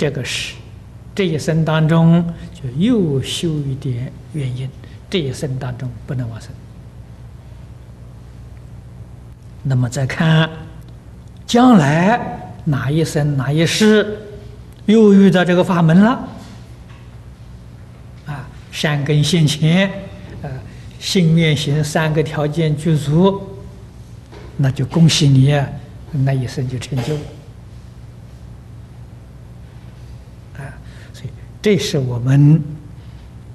这个是这一生当中就又修一点原因，这一生当中不能往生。那么再看将来哪一生哪一世又遇到这个法门了，啊，善根现前，呃，心愿行三个条件具足，那就恭喜你，那一生就成就了。这是我们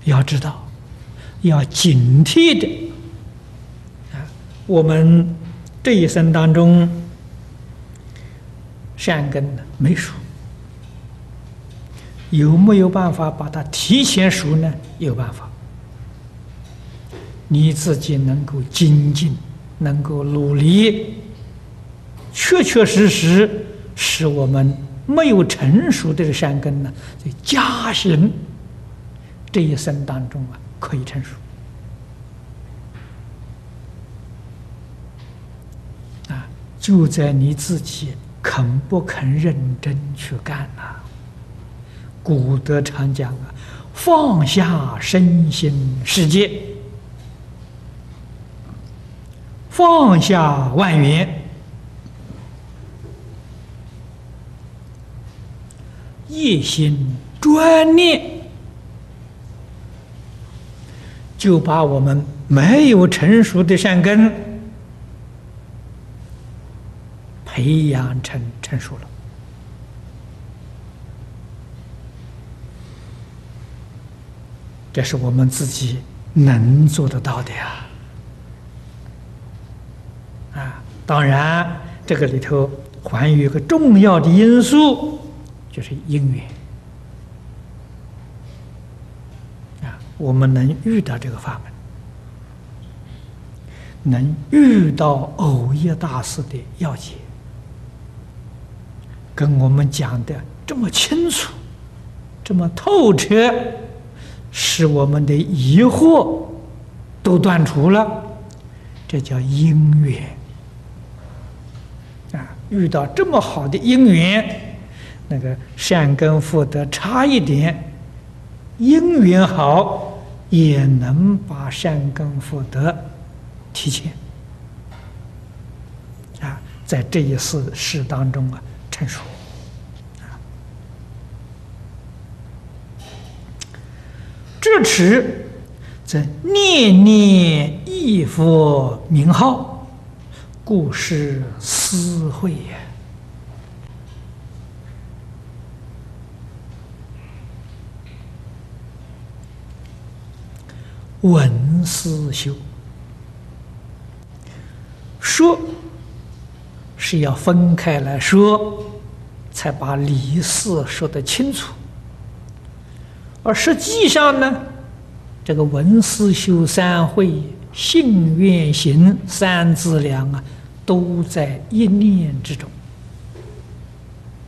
要知道、要警惕的啊！我们这一生当中，善根没熟，有没有办法把它提前熟呢？有办法，你自己能够精进，能够努力，确确实实使我们。没有成熟的善根呢，在家行这一生当中啊，可以成熟啊，就在你自己肯不肯认真去干呐。古德常讲啊，放下身心世界，放下万缘。一心专念，就把我们没有成熟的善根培养成成熟了。这是我们自己能做得到的呀！啊，当然，这个里头还有一个重要的因素。就是因缘啊，我们能遇到这个法门，能遇到偶业大师的要解，跟我们讲的这么清楚，这么透彻，使我们的疑惑都断除了，这叫因缘啊！遇到这么好的因缘。那个善根福德差一点，因缘好也能把善根福德提前啊，在这一世事当中啊成熟啊。这时则念念忆佛名号，故是思慧也。文思修，说是要分开来说，才把理事说得清楚。而实际上呢，这个文思修三会、信愿行三资粮啊，都在一念之中。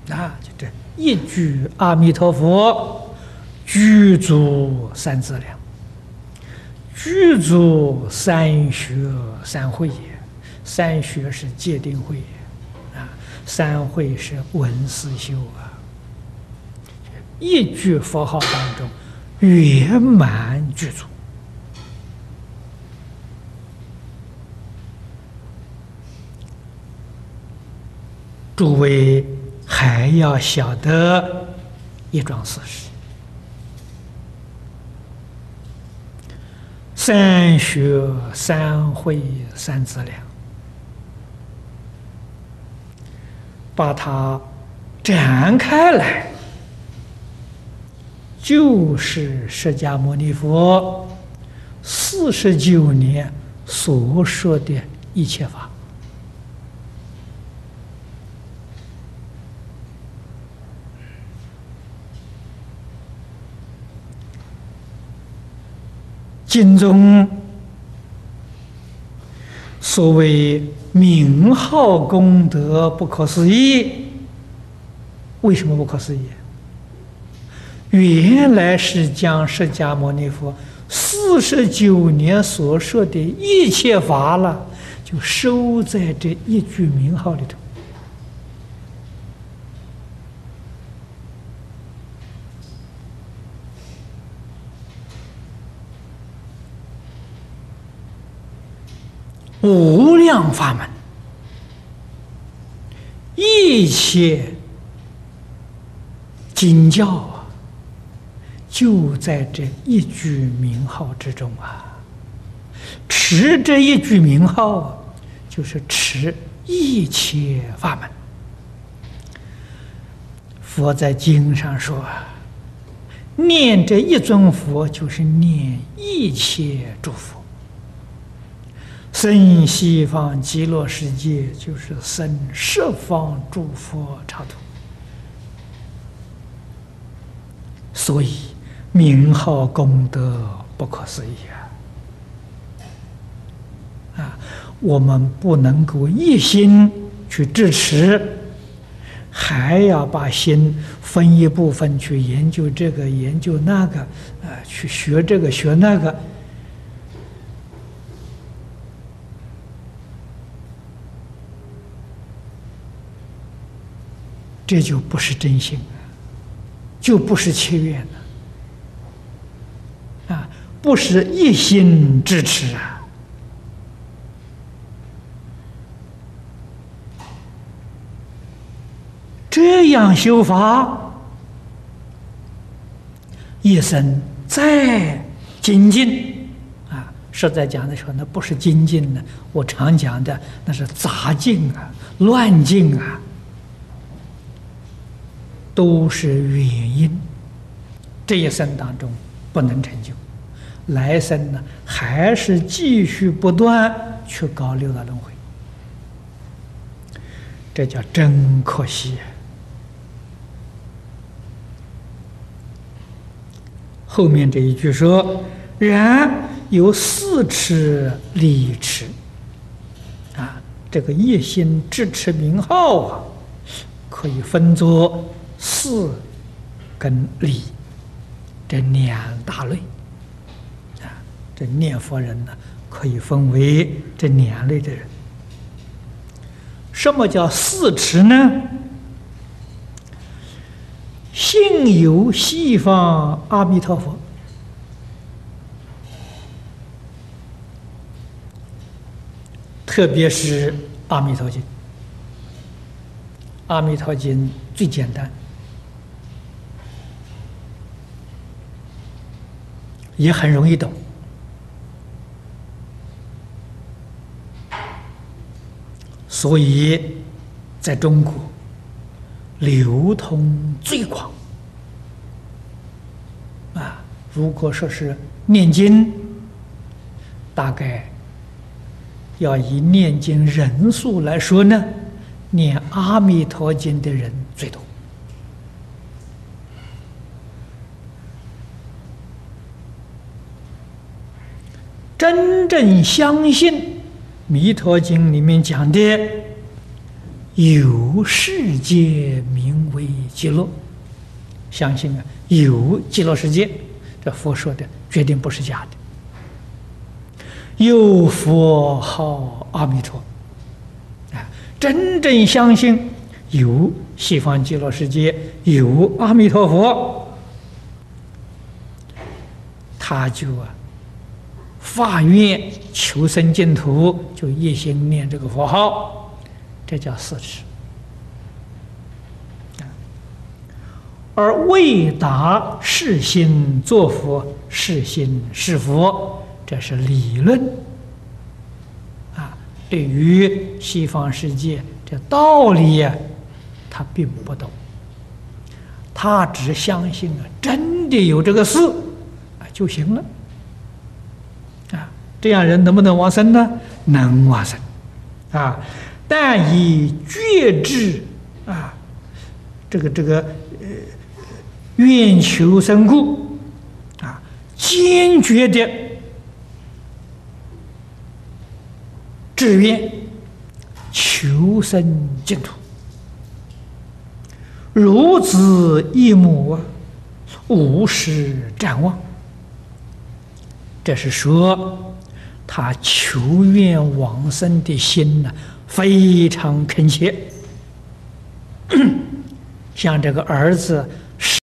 啊，就这一句阿弥陀佛，具足三资粮。具足三学三会也，三学是戒定慧啊，三会是文思修啊。一句佛号当中圆满具足，诸位还要晓得一桩事实。三学三会三资粮，把它展开来，就是释迦牟尼佛四十九年所说的一切法。经中所谓名号功德不可思议，为什么不可思议？原来是将释迦牟尼佛四十九年所说的一切法了，就收在这一句名号里头。无量法门，一切经教啊，就在这一句名号之中啊。持这一句名号，就是持一切法门。佛在经上说，念这一尊佛，就是念一切诸佛。生西方极乐世界，就是生十方诸佛刹土。所以名号功德不可思议啊！啊，我们不能够一心去支持，还要把心分一部分去研究这个研究那个，啊，去学这个学那个。这就不是真心就不是切愿了，啊，不是一心支持啊。这样修法，一生再精进啊，实在讲的时候，那不是精进呢，我常讲的那是杂进啊，乱进啊。都是原因，这一生当中不能成就，来生呢还是继续不断去搞六道轮回，这叫真可惜。后面这一句说：“然有四持理持，啊，这个一心支持名号啊，可以分作。”四跟理这两大类啊，这念佛人呢，可以分为这两类的人。什么叫四持呢？信有西方阿弥陀佛，特别是《阿弥陀经》，《阿弥陀经》最简单。也很容易懂，所以在中国流通最广。啊，如果说是念经，大概要以念经人数来说呢，念《阿弥陀经》的人最多。真正相信《弥陀经》里面讲的有世界名为极乐，相信啊有极乐世界，这佛说的绝对不是假的。有佛号阿弥陀，啊，真正相信有西方极乐世界，有阿弥陀佛，他就啊。发愿求生净土，就一心念这个佛号，这叫四持。而未达是心作佛，是心是佛，这是理论。啊，对于西方世界这道理，他并不懂，他只相信啊，真的有这个事啊就行了。这样人能不能往生呢？能往生，啊，但以觉知啊，这个这个呃，愿求生故啊，坚决的志愿求生净土，如子一母啊，无时展望，这是说。他求愿往生的心呢，非常恳切，像这个儿子